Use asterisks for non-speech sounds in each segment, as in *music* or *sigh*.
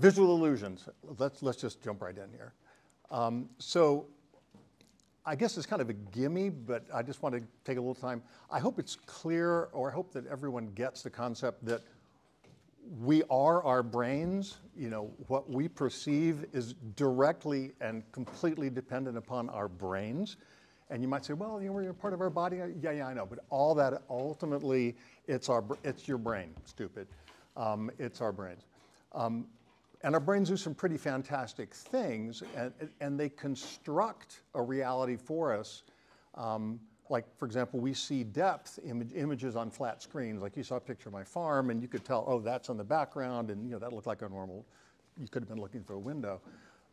Visual illusions. Let's, let's just jump right in here. Um, so I guess it's kind of a gimme, but I just want to take a little time. I hope it's clear, or I hope that everyone gets the concept that we are our brains. You know, what we perceive is directly and completely dependent upon our brains. And you might say, well, you know, we're part of our body. Yeah, yeah, I know. But all that ultimately, it's, our, it's your brain, stupid. Um, it's our brains. Um, and our brains do some pretty fantastic things, and, and they construct a reality for us. Um, like, for example, we see depth Im images on flat screens. Like you saw a picture of my farm, and you could tell, oh, that's on the background, and you know that looked like a normal, you could have been looking through a window.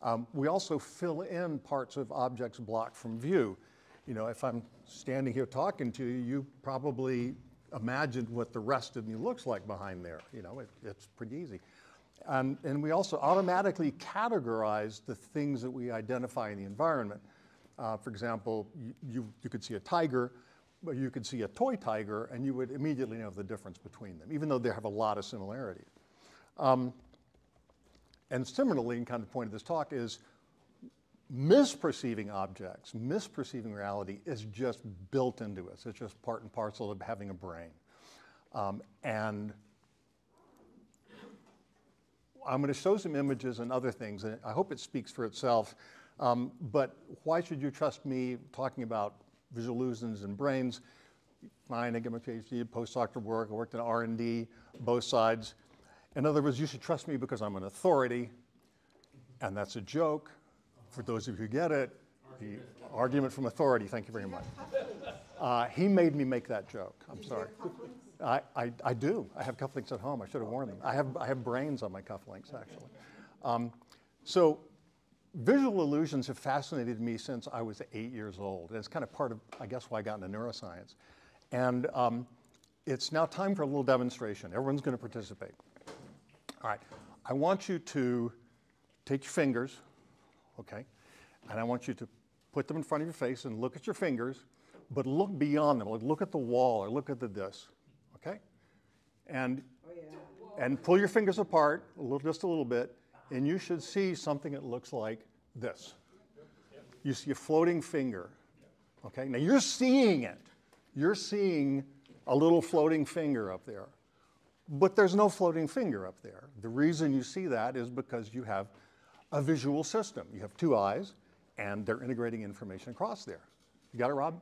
Um, we also fill in parts of objects blocked from view. You know, if I'm standing here talking to you, you probably imagined what the rest of me looks like behind there. You know, it, it's pretty easy. And, and we also automatically categorize the things that we identify in the environment. Uh, for example, you, you, you, could see a tiger, but you could see a toy tiger, and you would immediately know the difference between them, even though they have a lot of similarity. Um, and similarly, and kind of the point of this talk is misperceiving objects, misperceiving reality is just built into us. It's just part and parcel of having a brain. Um, and I'm going to show some images and other things, and I hope it speaks for itself. Um, but why should you trust me talking about visual illusions and brains? Fine, I get my PhD, postdoctoral work, I worked in R&D, both sides. In other words, you should trust me because I'm an authority, and that's a joke. For those of you who get it, the argument from authority, thank you very much. Uh, he made me make that joke, I'm sorry. I, I, I, do. I have cufflinks at home. I should have worn them. I have, I have brains on my cufflinks, actually. Um, so visual illusions have fascinated me since I was eight years old. And it's kind of part of, I guess, why I got into neuroscience. And um, it's now time for a little demonstration. Everyone's going to participate. All right. I want you to take your fingers, okay, and I want you to put them in front of your face and look at your fingers, but look beyond them. Like look at the wall or look at the okay? And, oh, yeah. and pull your fingers apart a little, just a little bit, and you should see something that looks like this. You see a floating finger, okay? Now you're seeing it. You're seeing a little floating finger up there. But there's no floating finger up there. The reason you see that is because you have a visual system. You have two eyes, and they're integrating information across there. You got it, Rob?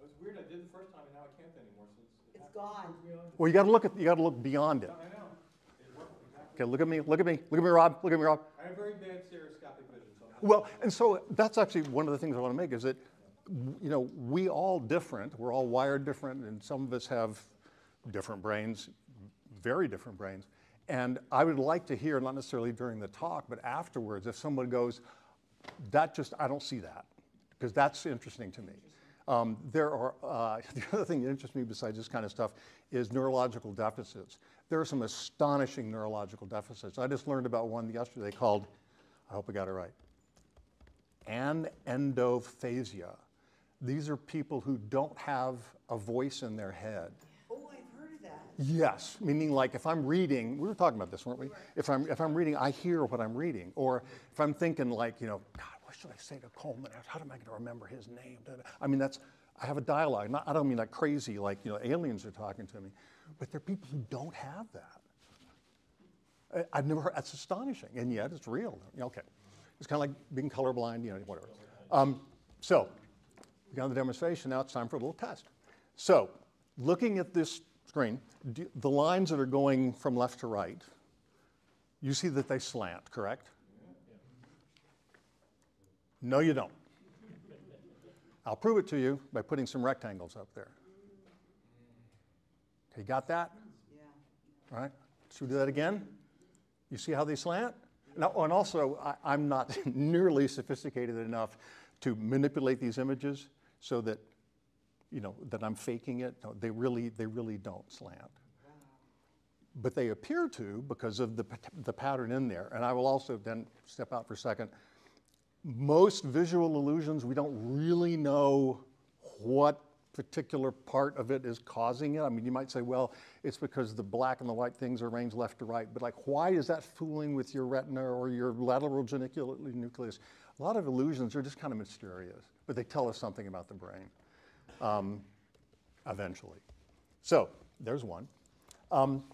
It was weird. I did the first time, and now I can't anymore. So gone. Well, you got to look at you got to look beyond it. Okay, look at me, look at me, look at me, Rob, look at me, Rob. I have very bad stereoscopic vision. So well, and so that's actually one of the things I want to make is that, you know, we all different. We're all wired different, and some of us have different brains, very different brains. And I would like to hear, not necessarily during the talk, but afterwards, if someone goes, that just, I don't see that, because that's interesting to me. Um, there are, uh, *laughs* the other thing that interests me besides this kind of stuff is neurological deficits. There are some astonishing neurological deficits. I just learned about one yesterday called, I hope I got it right, anendophasia. These are people who don't have a voice in their head. Oh, I've heard of that. Yes, meaning like if I'm reading, we were talking about this, weren't we? Right. If I'm if I'm reading, I hear what I'm reading, or if I'm thinking like, you know, God, what should I say to Coleman? How am I going to remember his name? I mean, that's, I have a dialogue. Not, I don't mean like crazy, like, you know, aliens are talking to me, but there are people who don't have that. I, have never heard, that's astonishing, and yet it's real. Okay. It's kind of like being colorblind, you know, whatever. Um, so, we got the demonstration, now it's time for a little test. So, looking at this screen, the lines that are going from left to right, you see that they slant, correct? No, you don't. I'll prove it to you by putting some rectangles up there. Okay, got that? Yeah. All right, should we do that again? You see how they slant? Now, and also, I, am not *laughs* nearly sophisticated enough to manipulate these images so that, you know, that I'm faking it. No, they really, they really don't slant. But they appear to because of the, the pattern in there. And I will also then step out for a second most visual illusions, we don't really know what particular part of it is causing it? I mean, you might say, well, it's because the black and the white things are arranged left to right, but like, why is that fooling with your retina or your lateral geniculate nucleus? A lot of illusions are just kind of mysterious, but they tell us something about the brain um, eventually. So there's one. Um,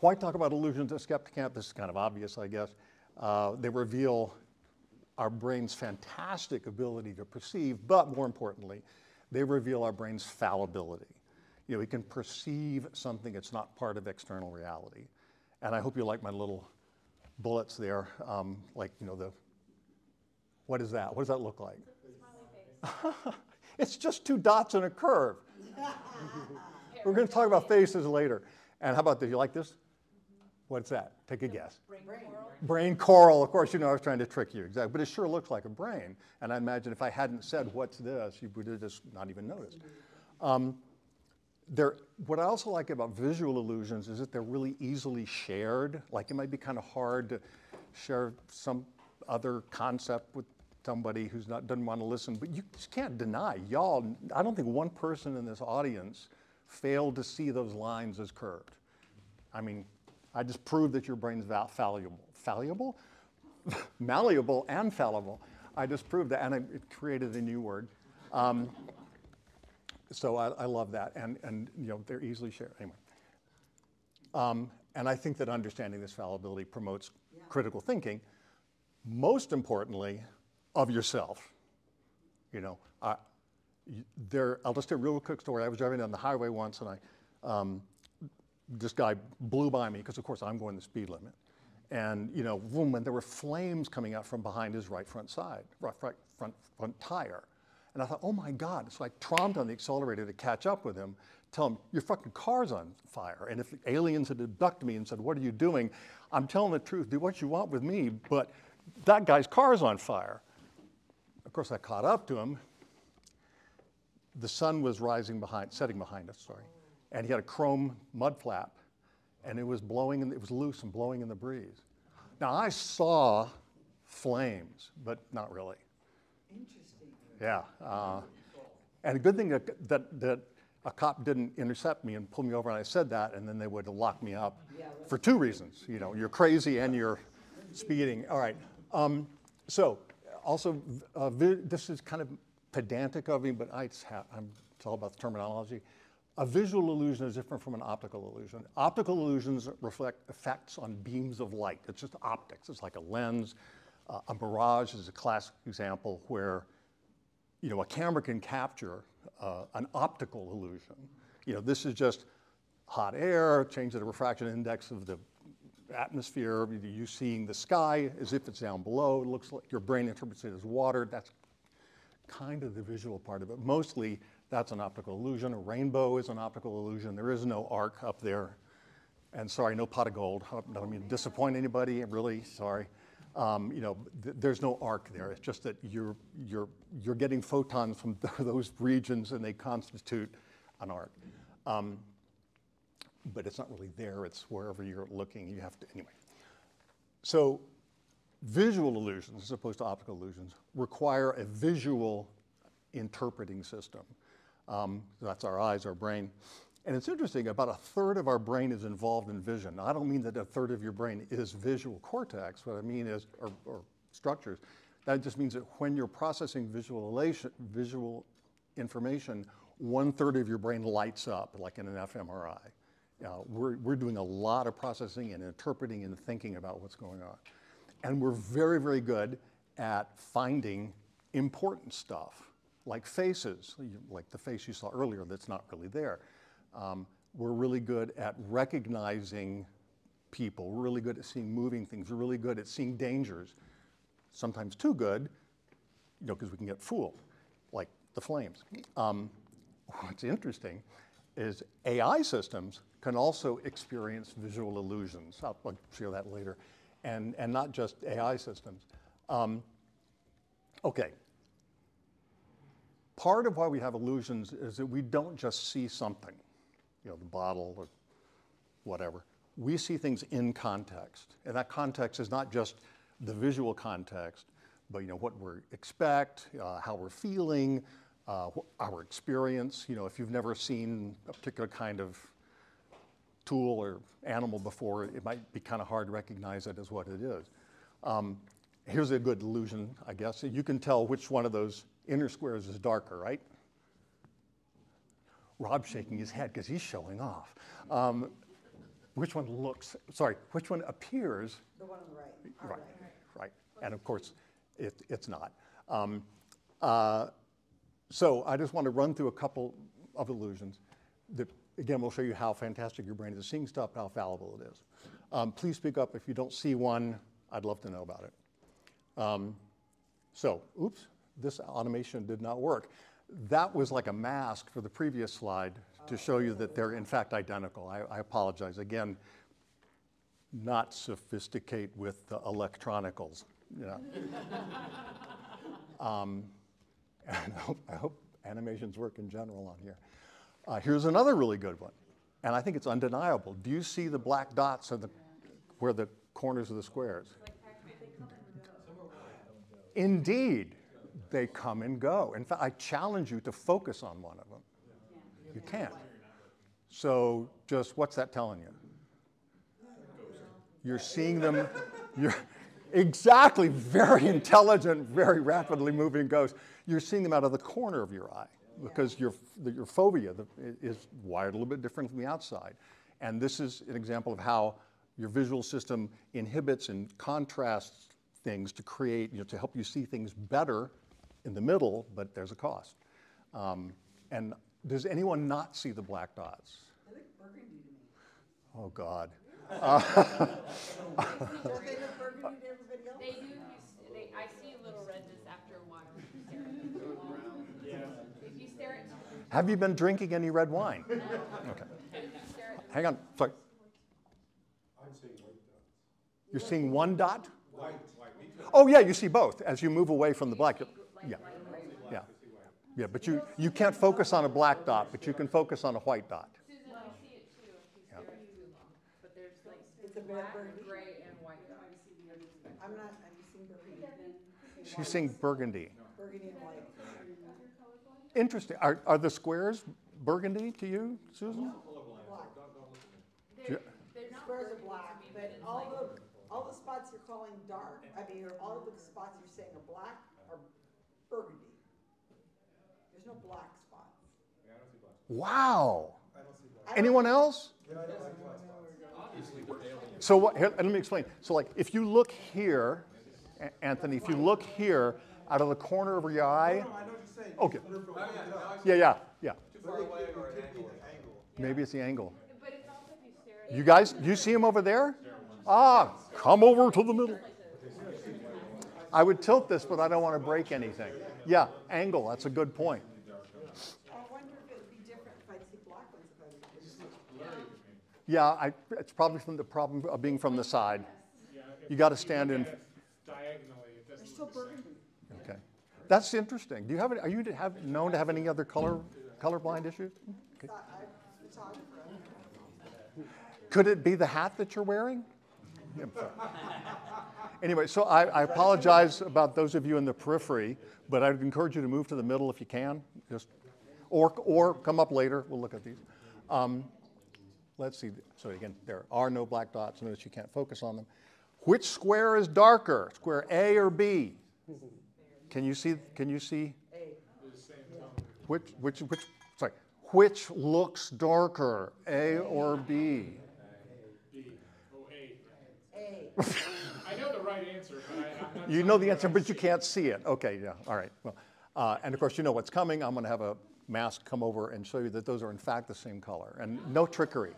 why talk about illusions at SkeptiCamp? This is kind of obvious, I guess. Uh, they reveal our brain's fantastic ability to perceive, but more importantly, they reveal our brain's fallibility. You know, we can perceive something that's not part of external reality. And I hope you like my little bullets there, um, like, you know, the, what is that? What does that look like? *laughs* it's just two dots and a curve. *laughs* We're going to talk about faces later. And how about this? You like this? What's that? Take a guess. Brain Brain coral, of course, you know I was trying to trick you, exactly. But it sure looks like a brain. And I imagine if I hadn't said, what's this, you would have just not even noticed. Um, there, what I also like about visual illusions is that they're really easily shared. Like it might be kind of hard to share some other concept with somebody who's not doesn't want to listen, but you just can't deny, y'all, I don't think one person in this audience failed to see those lines as curved. I mean, I just proved that your brain's fallible fallible, *laughs* malleable and fallible. I just proved that, and I, it created a new word. Um, so I, I, love that, and, and you know they're easily shared anyway. Um, and I think that understanding this fallibility promotes yeah. critical thinking. Most importantly, of yourself. You know, uh, there. I'll just tell a real quick story. I was driving down the highway once, and I, um, this guy blew by me because, of course, I'm going the speed limit and you know, boom, and there were flames coming out from behind his right front side, right front, front, front tire. And I thought, oh my God. So I tromped on the accelerator to catch up with him, tell him, your fucking car's on fire. And if the aliens had abducted me and said, what are you doing? I'm telling the truth, do what you want with me, but that guy's car's on fire. Of course, I caught up to him. The sun was rising behind, setting behind us, sorry. And he had a chrome mud flap and it was blowing, and it was loose and blowing in the breeze. Now I saw flames, but not really. Interesting. Yeah. Uh, and a good thing that, that, that a cop didn't intercept me and pull me over and I said that, and then they would lock me up yeah, right. for two reasons. You know, you're crazy and you're speeding. All right. Um, so, also, uh, this is kind of pedantic of me, but I have, I'm, it's all about the terminology. A visual illusion is different from an optical illusion. Optical illusions reflect effects on beams of light. It's just optics. It's like a lens. Uh, a mirage is a classic example where you know, a camera can capture uh, an optical illusion. You know, this is just hot air, change the refraction index of the atmosphere, you seeing the sky as if it's down below. It looks like your brain interprets it as water. That's kind of the visual part of it. Mostly that's an optical illusion. A rainbow is an optical illusion. There is no arc up there. And sorry, no pot of gold. I don't mean to disappoint anybody, really sorry. Um, you know, th there's no arc there. It's just that you're, you're, you're getting photons from th *laughs* those regions and they constitute an arc. Um, but it's not really there, it's wherever you're looking, you have to, anyway. So visual illusions, as opposed to optical illusions, require a visual interpreting system. Um, that's our eyes, our brain. And it's interesting, about a third of our brain is involved in vision. Now, I don't mean that a third of your brain is visual cortex. What I mean is, or, or structures. That just means that when you're processing visual information, one third of your brain lights up, like in an fMRI. Uh, we're, we're doing a lot of processing and interpreting and thinking about what's going on. And we're very, very good at finding important stuff like faces, like the face you saw earlier that's not really there. Um, we're really good at recognizing people. We're really good at seeing moving things. We're really good at seeing dangers. Sometimes too good, you know, because we can get fooled, like the flames. Um, what's interesting is AI systems can also experience visual illusions. I'll, I'll show that later. And, and not just AI systems. Um, okay, part of why we have illusions is that we don't just see something, you know, the bottle or whatever. We see things in context. And that context is not just the visual context, but you know, what we expect, uh, how we're feeling, uh, our experience. You know, if you've never seen a particular kind of tool or animal before, it might be kind of hard to recognize it as what it is. Um, here's a good illusion, I guess. You can tell which one of those inner squares is darker, right? Rob's shaking his head because he's showing off. Um, which one looks, sorry, which one appears The one on the right. our Right, right. And of course, it, it's not. Um, uh, so I just want to run through a couple of illusions that, again, will show you how fantastic your brain is seeing stuff, how fallible it is. Um, please speak up if you don't see one. I'd love to know about it. Um, so, oops, this automation did not work. That was like a mask for the previous slide to show you that they're in fact identical. I, I apologize. Again, not sophisticate with the electronicals. *laughs* Um, and I hope, I hope animations work in general on here. Uh, here's another really good one, and I think it's undeniable. Do you see the black dots the, where the corners of the squares? Indeed, they come and go. In fact, I challenge you to focus on one of them. You can't. So just what's that telling you? You're seeing them, you're exactly very intelligent, very rapidly moving ghosts. You're seeing them out of the corner of your eye because your, your the- is wired a little bit different from the outside. And this is an example of how your visual system inhibits and contrasts things to create, you know, to help you see things better in the middle, but there's a cost. Um, and does anyone not see the black dots? They look burgundy to me. Oh, God. Don't they look burgundy to everybody else? They do, if you, s- they, I see a little redness after a while if you stare at them. If you stare at, Have you been drinking any red wine? Okay. if you stare at Hang on, sorry. You're seeing one dot? Oh, yeah, you see both. As you move away from the black, yeah, yeah. Yeah, but you, you can't focus on a black dot, but you can focus on a white dot. Susan, I see it too if you stare at it too long, but there's like It's a black, gray, and white. I'm not, have you seen burgundy? She's seeing burgundy. Burgundy and white. Interesting. Are, are the squares burgundy to you, Susan? Black. They're, they're not Squares are burgundy black, but all the, all the spots you're calling dark, I mean, or all of the spots you're saying are black are burgundy. There's no black spots. Wow. Anyone else? So what, here, let me explain. So like, if you look here, Anthony, if you look here, out of the corner of your eye. Okay. Oh, yeah, yeah, yeah. Too far away or an angle. Maybe it's the angle. but it's also if you stare at. You guys, do you see him over there? Ah, come over to the middle. I would tilt this, but I don't want to break anything. Yeah, angle, that's a good point. I wonder if it would be different if I'd see black ones if I was. Yeah, I, it's probably from the problem of being from the side. You got to stand in, diagonally, it They're doesn't still look the same. burgundy. okay. That's interesting. Do you have, any- are you to have, known to have any other color, colorblind issues? Okay. Thought I'm a photographer. I don't know. Could it be the hat that you're wearing? I'm sorry. *laughs* Anyway, so I, I apologize about those of you in the periphery, but I'd encourage you to move to the middle if you can, just, or, or come up later, we'll look at these. Um, let's see, so again, there are no black dots, notice you can't focus on them. Which square is darker, square A or B? Can you see, can you see? Which, which, which, sorry, which looks darker, A or B? I know the right answer, but I, I'm not. *laughs* You know the answer, but you can't see it. Okay, yeah, all right. Well, uh, and of course, you know what's coming. I'm going to have a mask come over and show you that those are in fact the same color, and no trickery.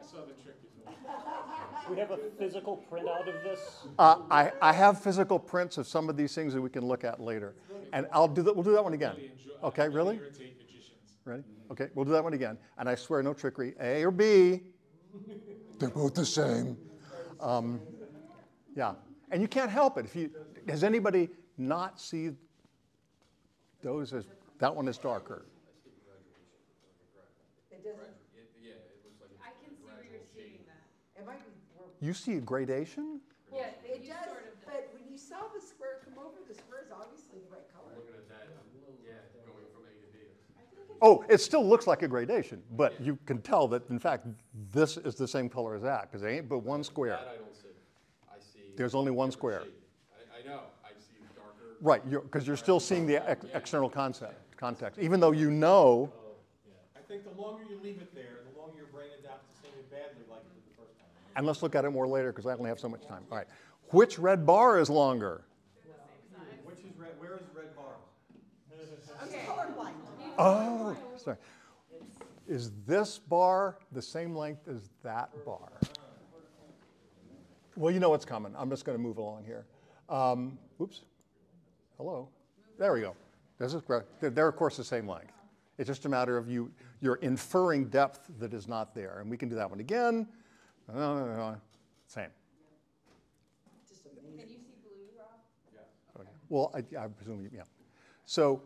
I saw the trick you. *laughs* We have a physical printout of this. Uh, I, I have physical prints of some of these things that we can look at later, and I'll do that. We'll do that one again. Okay, really really? Irritate magicians. Ready? Okay, we'll do that one again. And I swear, no trickery. A or B? They're both the same. Um, yeah, and you can't help it. If you does anybody not see those as that one is darker? It doesn't, I can see where you're seeing that. it might be, You see a gradation? Yeah, it does, but when you saw the square come over, the square is obviously the right color. Looking at that, yeah, going from Oh, it still looks like a gradation, but you can tell that, in fact, this is the same color as that, because there ain't but one square. That I don't see. I see. There's only one square. I, I know, I see darker. Right, because you're still seeing the ex- external concept, context, even though you know, oh, I think the longer you leave it there, the longer your brain adapts to seeing it badly like it did the first time. and let's look at it more later, because I only have so much time. All right, which red bar is longer? Which is red, where is red bar? Okay. Colorblind. Oh, sorry. Is this bar the same length as that bar? Well, you know what's coming. I'm just going to move along here. Um, oops. Hello. There we go. This is correct. They're, they're, of course, the same length. It's just a matter of you, you're inferring depth that is not there. And we can do that one again. Same. Just Can you see blue, Rob? Okay. Well, I, I presume, you- yeah. So,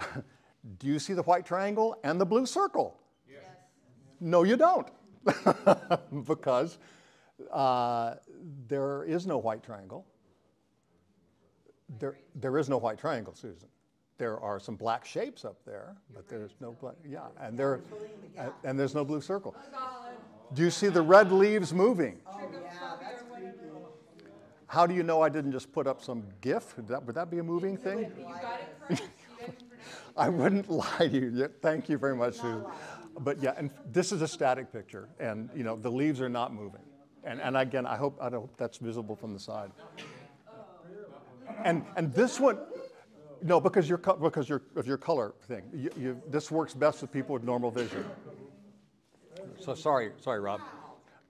*laughs* do you see the white triangle and the blue circle? Yes. No, you don't, *laughs* because uh, there is no white triangle. There, there is no white triangle, Susan. There are some black shapes up there, but there's no black, yeah, and there, and, there's no blue circle. Do you see the red leaves moving? Oh, yeah, that's creepy. How do you know I didn't just put up some GIF? Would that, would that be a moving thing? I wouldn't *laughs* lie to you. Thank you very much, Susan. But yeah, and this is a static picture, and you know the leaves are not moving. And, and again, I hope I hope that's visible from the side. And and this one, no, because your because your of your color thing. You, you, this works best with people with normal vision. So sorry, sorry, Rob.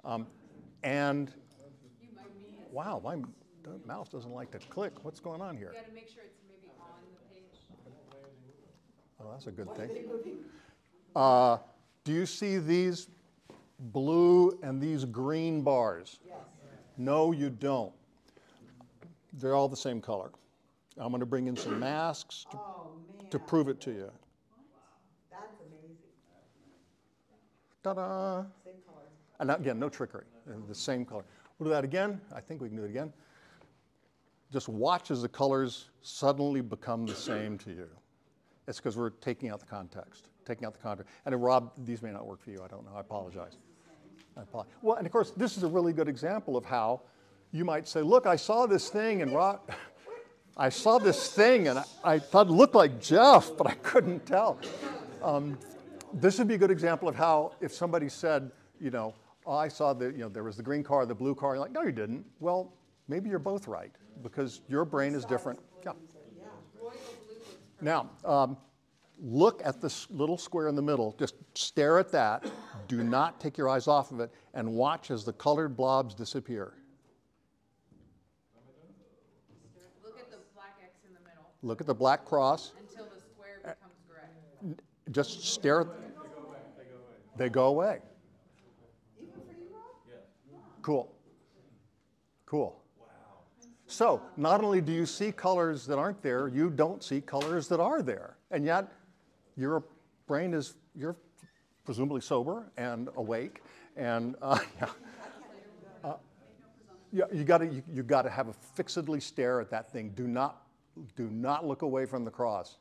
Um, and You. You wow, my mouse doesn't like to click. What's going on here? gotta make sure it's maybe on the page. Oh, that's a good thing. Uh, do you see these blue and these green bars? Yes. No, you don't. They're all the same color. I'm going to bring in some masks to, Oh, to prove it to you. That's amazing. Ta-da! Same color. And again, no trickery. They're the same color. We'll do that again. I think we can do it again. Just watch as the colors suddenly become the same to you. It's because we're taking out the context, taking out the context. And uh, Rob, these may not work for you. I don't know. I apologize. I apologize. Well, and of course, this is a really good example of how you might say, look, I saw this thing and Rob, *laughs* I saw this thing and I, I thought it looked like Jeff, but I couldn't tell. Um, this would be a good example of how if somebody said, you know, oh, I saw the, you know, there was the green car, the blue car, you're like, no, you didn't. Well, maybe you're both right because your brain is different. Yeah. Royal blue looks Now, um, look at this little square in the middle. Just stare at that. Do not take your eyes off of it and watch as the colored blobs disappear. Look at the black X in the middle Look at the black cross. until the square becomes gray. Just stare. They go away. Even for you, Rob? Cool. Cool. So, not only do you see colors that aren't there, you don't see colors that are there. And yet, your brain is, you're presumably sober and awake. And *laughs* uh, yeah. Uh, yeah, you gotta, you, you gotta have a fixedly stare at that thing. Do not, do not look away from the cross.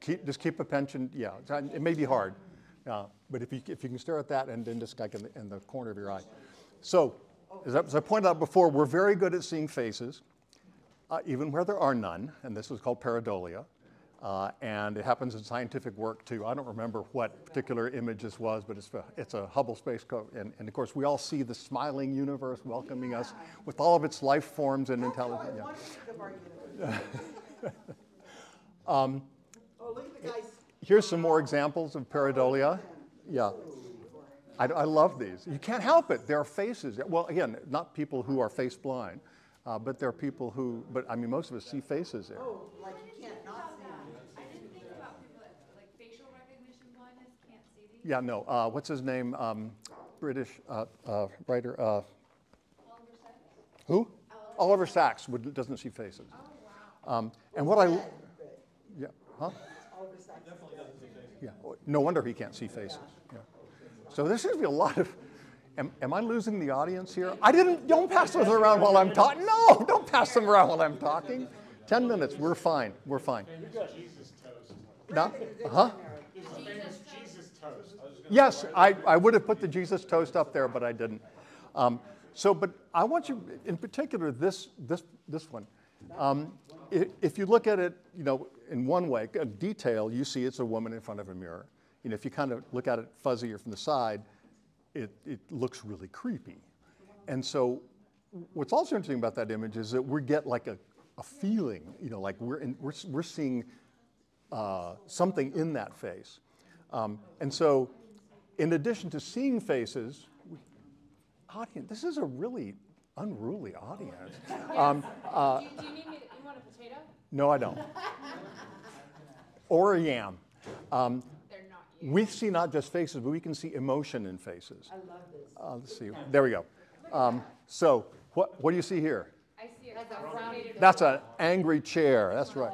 Keep, just keep attention, yeah, it may be hard. uh, but if you, if you can stare at that and then just like in the, in the corner of your eye. So, as I, as I pointed out before, we're very good at seeing faces, uh, even where there are none, and this is called pareidolia. Uh, and it happens in scientific work too. I don't remember what particular image this was, but it's, a- it's a Hubble Space Telescope. And, and of course, we all see the smiling universe welcoming us with all of its life forms and intelligence. Yeah. wanted to think of our universe. Oh, look at the guys. Here's some more examples of pareidolia. Yeah. I, I love these. You can't help it. There are faces. Well, again, not people who are face blind, uh, but there are people who, but I mean, most of us see faces there. Oh, like you can't not see them. I didn't think about people that, like facial recognition blindness can't see these. Yeah, no. Uh, what's his name? Um, British uh, uh, writer. Uh, Oliver Sacks? who? Oliver Sacks would, doesn't see faces. Um, and what I, Red, red. yeah, huh? Oliver Sacks. Yeah, no wonder he can't see faces. Yeah. So there seems to be a lot of. Am, am I losing the audience here? I didn't. Don't pass those around while I'm talking. No, don't pass them around while I'm talking. Ten minutes. We're fine. We're fine. Jesus toast. Now, huh? This The famous Jesus toast. Yes, I, I would have put the Jesus toast up there, but I didn't. Um, so, but I want you, in particular, this, this, this one. Um, if you look at it, you know, in one way, a detail, you see it's a woman in front of a mirror. You know, if you kind of look at it fuzzier from the side, it, it looks really creepy. And so, what's also interesting about that image is that we get like a, a feeling, you know, like we're, in, we're, we're seeing uh, something in that face. Um, and so, in addition to seeing faces, we- audience, this is a really unruly audience. Um, Do you, do you need me, to- you want a potato? no, I don't. *laughs* or a yam. Um, They're not you. We see not just faces, but we can see emotion in faces. I love this. Uh, let's see. There we go. Um, so, what, what do you see here? I see a rotated. That's an angry chair. That's right.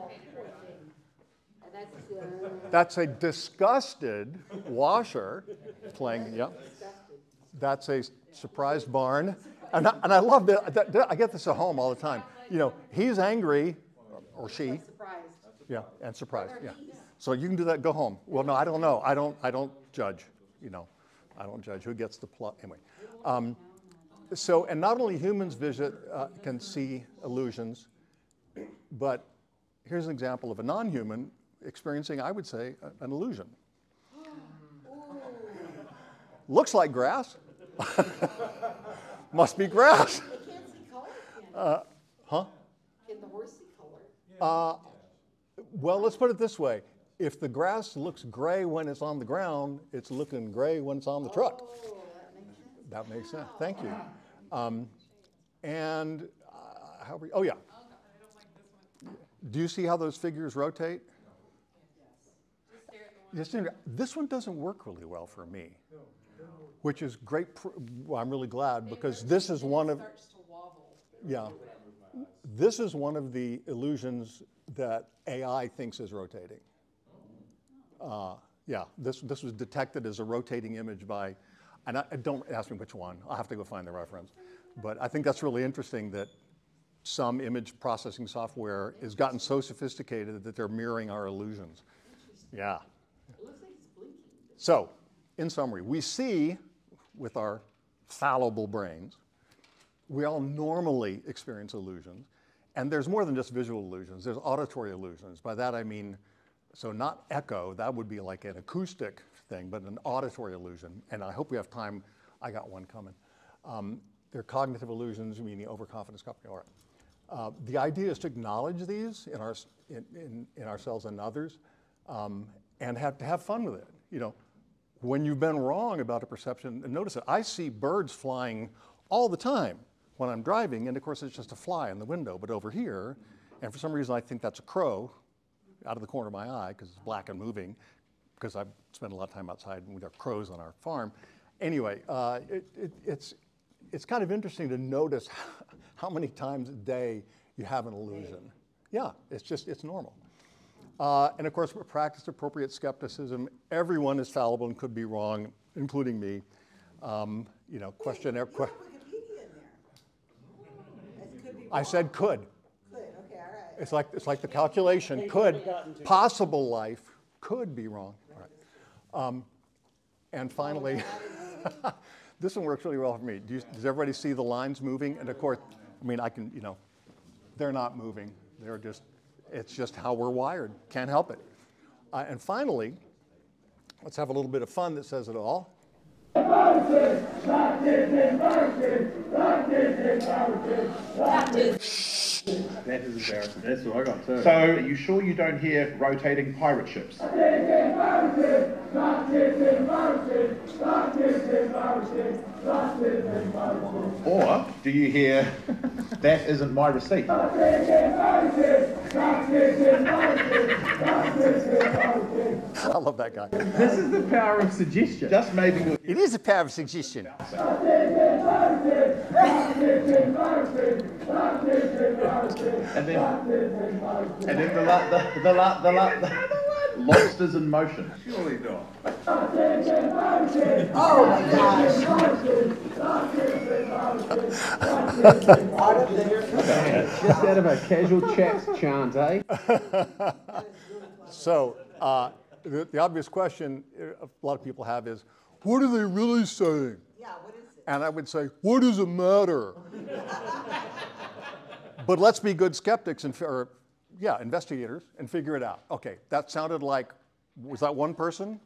That's, a disgusted washer playing, yeah. That's a surprised barn. And I, and I love that, I get this at home all the time. You know, he's angry, or she, surprised. yeah, and surprised, yeah. So you can do that, go home. Well, no, I don't know. I don't, I don't judge, you know. I don't judge who gets the plot, anyway. Um, so, and not only humans visit, uh, can see illusions, but here's an example of a non-human experiencing, I would say, an illusion. Looks like grass. *laughs* Must be grass. They can't see color, can, Huh? can the horse see color? Well, let's put it this way. If the grass looks gray when it's on the ground, it's looking gray when it's on the truck. Oh, that makes sense. That makes sense. Thank you. Um, and uh, how we, oh, yeah. Do you see how those figures rotate? Just stare at the one. Just inter- this one doesn't work really well for me, which is great. Well, I'm really glad because this is one of Starts to wobble. yeah. This is one of the illusions that AI thinks is rotating. Uh, yeah, this this was detected as a rotating image by, and I, don't ask me which one. I'll have to go find the reference, but I think that's really interesting that some image processing software has gotten so sophisticated that they're mirroring our illusions. Yeah. It looks like it's blinking. So, in summary, we see with our fallible brains, we all normally experience illusions. And there's more than just visual illusions, there's auditory illusions. By that I mean, so not echo, that would be like an acoustic thing, but an auditory illusion. And I hope we have time, I got one coming. Um, they're cognitive illusions, meaning overconfidence, company. All right. Uh, the idea is to acknowledge these in, our, in, in, in ourselves and others um, and have to have fun with it. You know, when you've been wrong about a perception, and notice it, I see birds flying all the time when I'm driving, and of course it's just a fly in the window, but over here, and for some reason I think that's a crow out of the corner of my eye because it's black and moving, because I've spent a lot of time outside and we got crows on our farm. Anyway, uh, it, it, it's, it's kind of interesting to notice *laughs* how many times a day you have an illusion. Yeah, it's just, it's normal. Uh, and of course, we practice appropriate skepticism. Everyone is fallible and could be wrong, including me. Um, you know, question. You que- have Wikipedia in there. Could be I said could. Good, okay, all right. It's like it's like the calculation could. Possible life could be wrong. All right. Um, and finally, *laughs* this one works really well for me. Do you, does everybody see the lines moving? And of course, I mean, I can, you know, they're not moving. They're just, it's just how we're wired. Can't help it. Uh, and finally, let's have a little bit of fun that says it all. That is embarrassing. That's what I got too. So, are you sure you don't hear rotating pirate ships? Or do you hear that isn't my receipt? *laughs* I love that guy. This is the power of suggestion. Just maybe we'll It is a power of suggestion. and then and then the la, the the la, the, la, the lobsters in motion. Surely not. Oh my gosh. Out of there. Just out of a casual chat chant, eh? *laughs* So, uh, the, the obvious question uh, a lot of people have is, what are they really saying? Yeah, what is it? And I would say, what does it matter? *laughs* but let's be good skeptics and, or, yeah, investigators and figure it out. Okay, that sounded like, was that one person?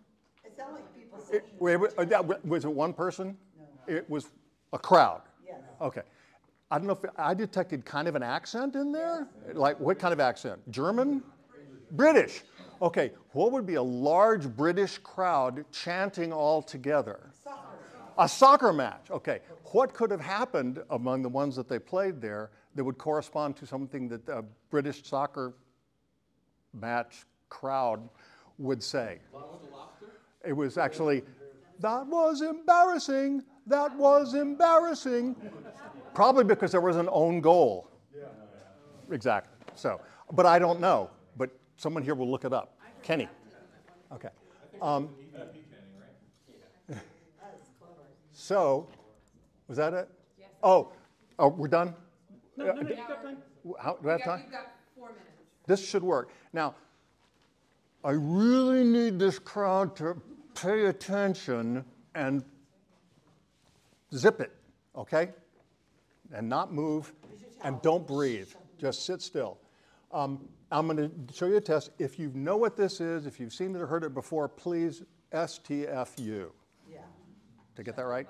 It sounded like people saying, It, uh, that- was it one person? No. It was a crowd. yes. Okay. I don't know if I detected kind of an accent in there. Like what kind of accent? German? British. Okay. What would be a large British crowd chanting all together? A soccer match. Okay. What could have happened among the ones that they played there that would correspond to something that a British soccer match crowd would say? It was actually, that was embarrassing. That was embarrassing. Probably because there was an own goal. Exactly. So, but I don't know. But someone here will look it up. Kenny. Okay. Um, *laughs* so, was that it? Oh, oh, we're done? No, no, no, you got time. How, do I have time? You've got four minutes. This should work. Now, I really need this crowd to pay attention and zip it, okay? And not move, and don't breathe. Just sit still. Um, I'm going to show you a test. If you know what this is, if you've seen it or heard it before, please STFU. Yeah. Did I get that right?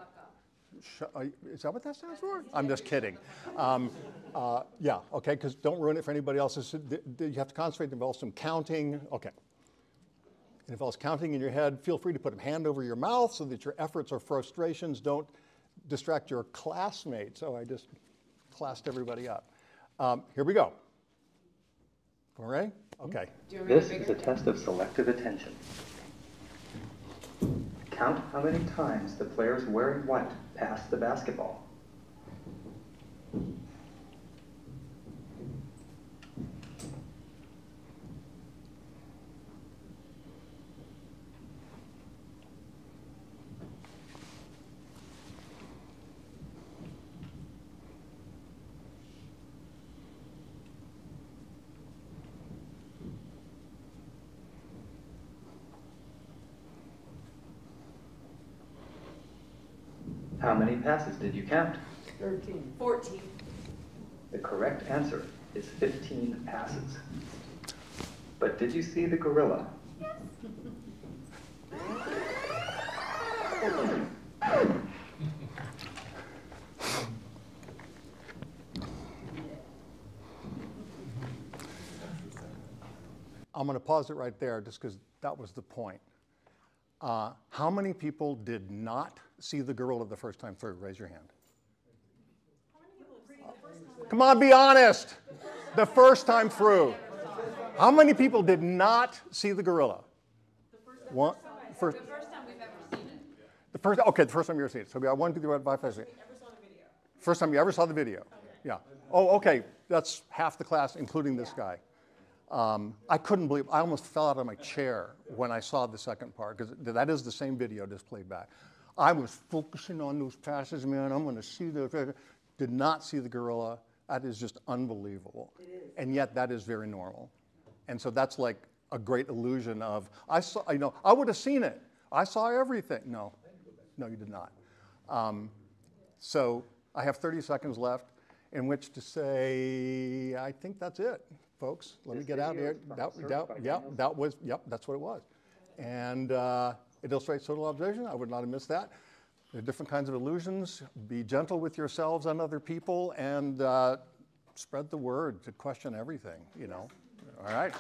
Is that what that stands for? I'm just kidding. Um, uh, yeah, okay, because don't ruin it for anybody else. This is- th- th- You have to concentrate, it involves some counting. Okay. It involves counting in your head. Feel free to put a hand over your mouth so that your efforts or frustrations don't distract your classmates. Oh, I just classed everybody up. Um, Here we go. All right? Okay. This is a test of selective attention. Count how many times the players wearing white pass the basketball. How many passes did you count? Thirteen. Fourteen. The correct answer is 15 passes. But did you see the gorilla? Yes. I'm going to pause it right there just because that was the point. Uh, how many people did not see the gorilla the first time through? Raise your hand. Come on, be honest. The first time through. How many people did not see the gorilla? One, first, The first time we've ever seen it. the first, okay, the first time you ever seen it. So we got one, two, three, four, five, five, six. First time you ever saw the video? Yeah. Oh, okay, that's half the class, including this guy. Um, I couldn't believe, I almost fell out of my chair when I saw the second part, because that is the same video just played back. I was focusing on those passages, man, I'm gonna see the, did not see the gorilla. That is just unbelievable. And yet that is very normal. And so that's like a great illusion of, I saw, you know, I would have seen it. I saw everything. No, no, you did not. Um, so I have 30 seconds left in which to say, I think that's it, folks. Let me get out here. That, that, yeah, that was, yep, that's what it was. And uh, it illustrates total observation. I would not have missed that. There are different kinds of illusions. Be gentle with yourselves and other people and uh, spread the word to question everything, you know. All right.